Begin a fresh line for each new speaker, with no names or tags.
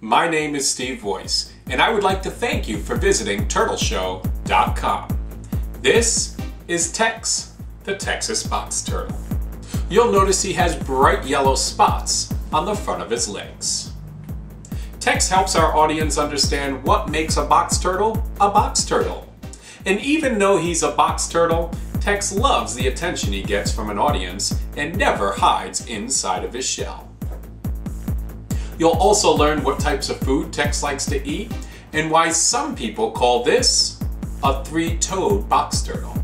my name is Steve Woyce, and I would like to thank you for visiting TurtleShow.com. This is Tex, the Texas box turtle. You'll notice he has bright yellow spots on the front of his legs. Tex helps our audience understand what makes a box turtle a box turtle. And even though he's a box turtle, Tex loves the attention he gets from an audience and never hides inside of his shell. You'll also learn what types of food Tex likes to eat and why some people call this a three-toed box turtle.